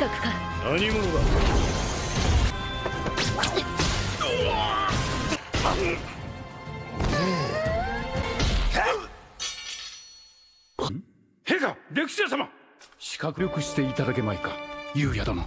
近くか。何者だ？ヘガレクシア様。資格力していただけまいか優也殿。